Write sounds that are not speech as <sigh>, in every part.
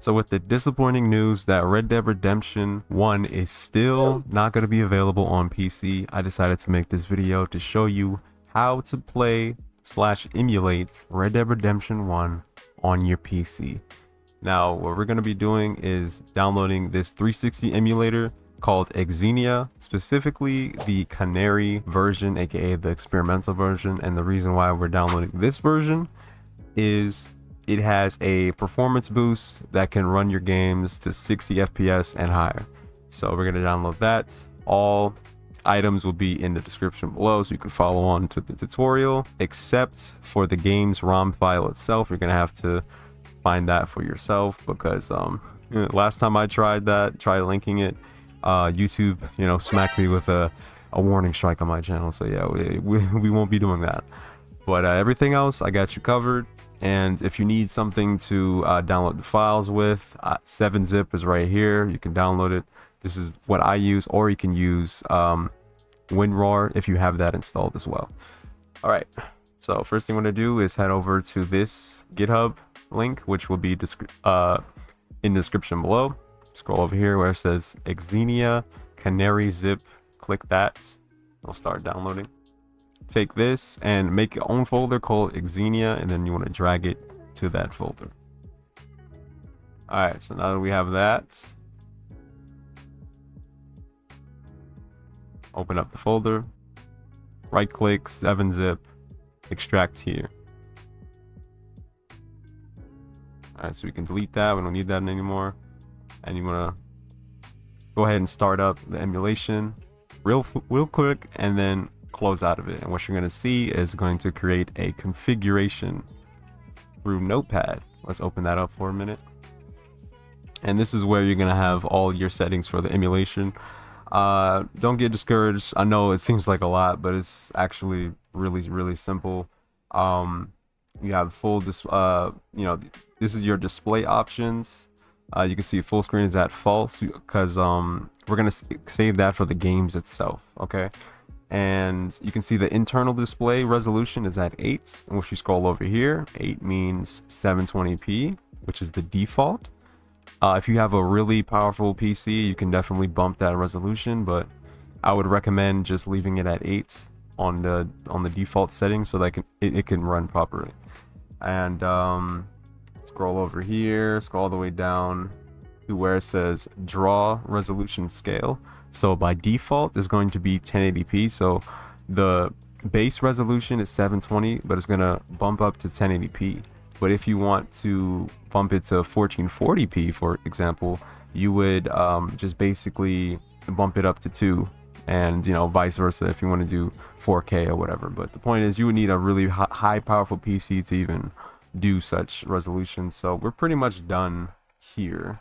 So with the disappointing news that Red Dead Redemption 1 is still not going to be available on PC, I decided to make this video to show you how to play slash emulate Red Dead Redemption 1 on your PC. Now, what we're going to be doing is downloading this 360 emulator called Xenia, specifically the Canary version, aka the experimental version. And the reason why we're downloading this version is it has a performance boost that can run your games to 60 FPS and higher. So we're going to download that. All items will be in the description below so you can follow on to the tutorial except for the game's ROM file itself. You're going to have to find that for yourself because um, last time I tried that, try linking it, uh, YouTube, you know, smacked me with a, a warning strike on my channel. So yeah, we, we, <laughs> we won't be doing that. But uh, everything else, I got you covered. And if you need something to uh, download the files with, uh, 7-zip is right here. You can download it. This is what I use, or you can use um, WinRAR if you have that installed as well. All right. So first thing I'm going to do is head over to this GitHub link, which will be uh, in the description below. Scroll over here where it says Xenia Canary Zip. Click that. It'll start downloading take this and make your own folder called Xenia and then you want to drag it to that folder. Alright, so now that we have that, open up the folder, right click, 7-zip, extract here. Alright, so we can delete that, we don't need that anymore. And you want to go ahead and start up the emulation real, real quick and then close out of it. And what you're going to see is going to create a configuration through Notepad. Let's open that up for a minute. And this is where you're going to have all your settings for the emulation. Uh, don't get discouraged. I know it seems like a lot, but it's actually really, really simple. Um, you have full, dis uh, you know, this is your display options. Uh, you can see full screen is at false because um, we're going to save that for the games itself. Okay and you can see the internal display resolution is at 8 and if you scroll over here 8 means 720p which is the default. Uh, if you have a really powerful PC you can definitely bump that resolution but I would recommend just leaving it at 8 on the on the default setting so that can, it, it can run properly. And um, scroll over here scroll all the way down to where it says draw resolution scale so by default, it's going to be 1080p. So the base resolution is 720, but it's going to bump up to 1080p. But if you want to bump it to 1440p, for example, you would um, just basically bump it up to 2 and you know vice versa if you want to do 4k or whatever but the point is you would need a really high powerful pc to even do such resolution so we're pretty much done here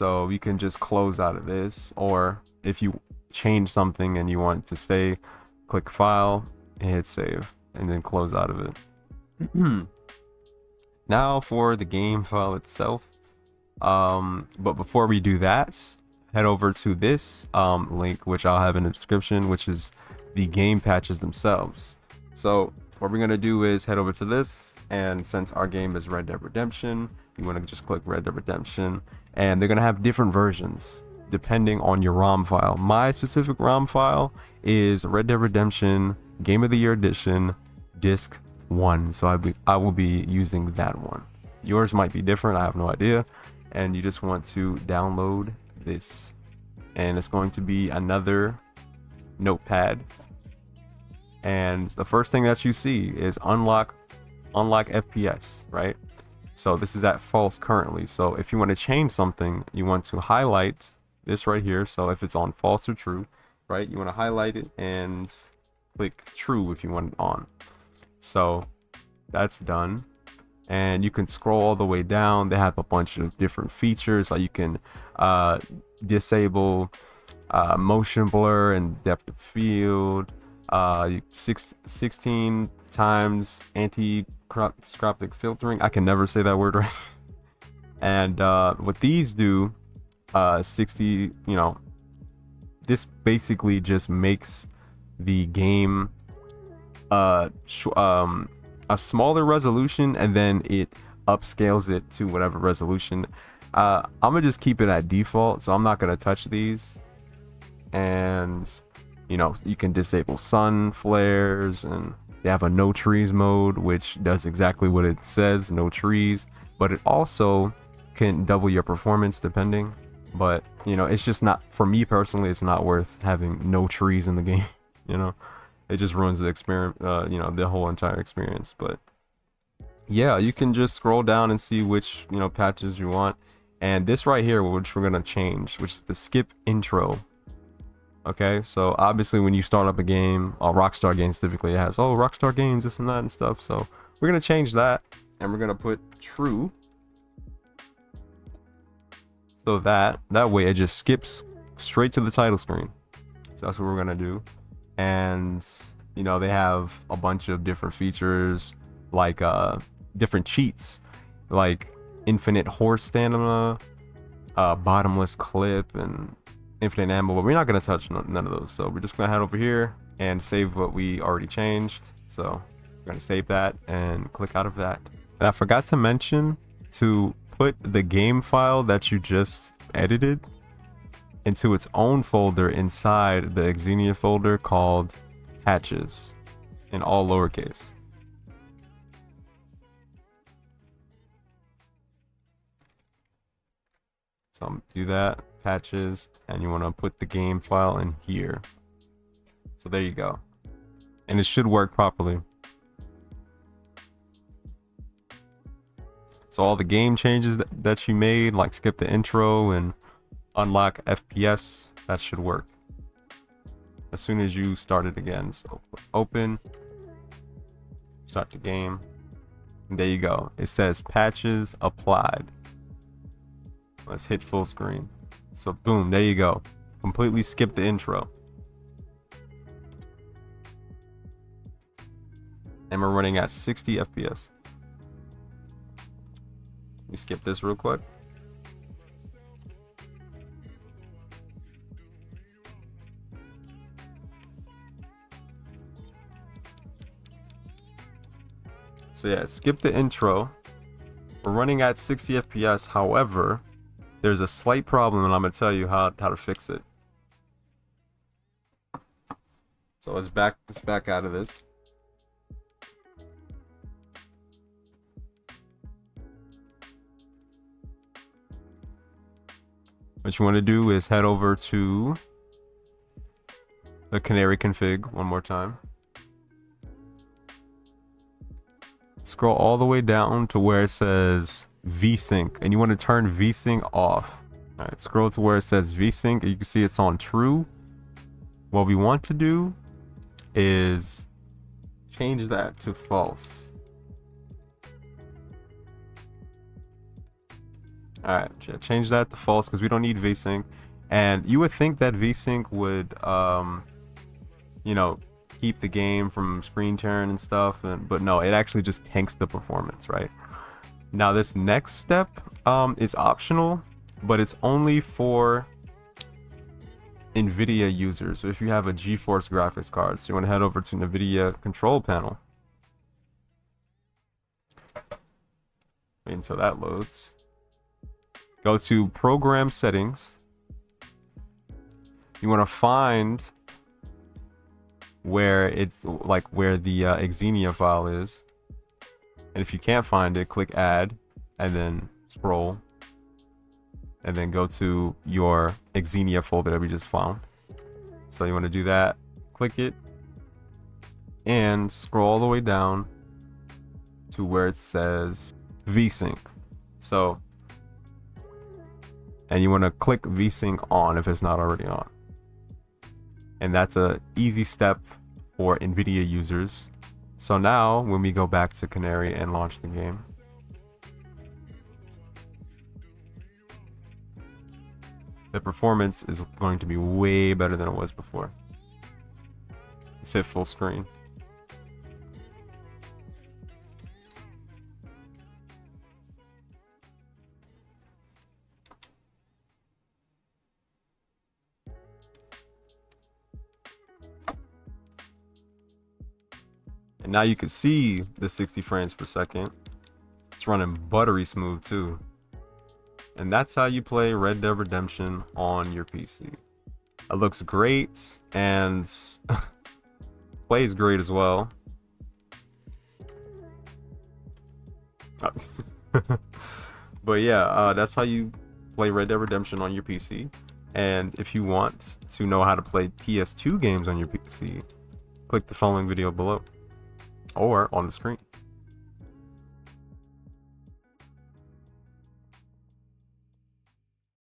so you can just close out of this or if you change something and you want to stay click file and hit save and then close out of it. <clears throat> Now for the game file itself. Um, but before we do that head over to this um, link which I'll have in the description which is the game patches themselves. So what we're gonna do is head over to this and since our game is Red Dead Redemption you want to just click Red Dead Redemption and they're going to have different versions depending on your ROM file. My specific ROM file is Red Dead Redemption Game of the Year Edition Disc 1. So I, be, I will be using that one. Yours might be different, I have no idea. And you just want to download this. And it's going to be another notepad. And the first thing that you see is unlock unlock FPS, right? So this is at false currently. So if you want to change something, you want to highlight this right here. So if it's on false or true, right, you want to highlight it and click true if you want it on. So that's done. And you can scroll all the way down. They have a bunch of different features. Like you can uh, disable uh, motion blur and depth of field. Uh, six, 16 times anti Scroptic filtering. I can never say that word <laughs> right. and uh, what these do, uh, 60, you know, this basically just makes the game uh, um, a smaller resolution and then it upscales it to whatever resolution. Uh, I'm gonna just keep it at default, so I'm not gonna touch these. And you know, you can disable sun flares, and they have a no trees mode, which does exactly what it says, no trees. But it also can double your performance depending. But you know, it's just not for me personally. It's not worth having no trees in the <laughs> game. You know, it just ruins the experience. Uh, you know, the whole entire experience. But yeah, you can just scroll down and see which you know patches you want. And this right here, which we're gonna change, which is the skip intro. Okay, so obviously when you start up a game, all Rockstar games typically has, oh, Rockstar games, this and that and stuff. So we're gonna change that, and we're gonna put true so that that way it just skips straight to the title screen so that's what we're gonna do and you know they have a bunch of different features like uh different cheats like infinite horse stamina uh bottomless clip and infinite ammo but we're not gonna touch none of those. So we're just gonna head over here and save what we already changed. So we're gonna save that and click out of that. And i forgot to mention to put the game file that you just edited into its own folder inside the Xenia folder called patches in all lowercase. So I'm do that, patches, and you want to put the game file in here. So there you go. And it should work properly. So all the game changes that, that you made, like skip the intro and unlock FPS, that should work. As soon as you start it again. So open, start the game. And there you go. It says patches applied. Let's hit full screen. So boom, there you go. Completely skip the intro. And we're running at 60 FPS. Let me skip this real quick. So yeah, skip the intro. We're running at 60 FPS. However, there's a slight problem and I'm going to tell you how, how to fix it. So let's back, let's back out of this. What you want to do is head over to the canary config one more time. Scroll all the way down to where it says VSync and you want to turn VSync off. All right, scroll to where it says VSync you can see it's on true. What we want to do is change that to false. All right, change that to false because we don't need VSync. And you would think that VSync would, um, you know, keep the game from screen tearing and stuff, and, but no, it actually just tanks the performance, right? Now this next step um, is optional, but it's only for NVIDIA users. So if you have a GeForce graphics card, so you want to head over to NVIDIA control panel. Wait until that loads. Go to program settings. You want to find where it's like where the uh, Xenia file is. And if you can't find it, click add and then scroll and then go to your Xenia folder that we just found. So you want to do that, click it and scroll all the way down to where it says VSync. So and you want to click VSync on if it's not already on. And that's a easy step for NVIDIA users. So now when we go back to Canary and launch the game, the performance is going to be way better than it was before. Let's hit full screen. And now you can see the 60 frames per second. It's running buttery smooth too. And that's how you play Red Dead Redemption on your PC. It looks great and <laughs> plays great as well. <laughs> but yeah, uh, that's how you play Red Dead Redemption on your PC. And if you want to know how to play PS2 games on your PC, click the following video below or on the screen.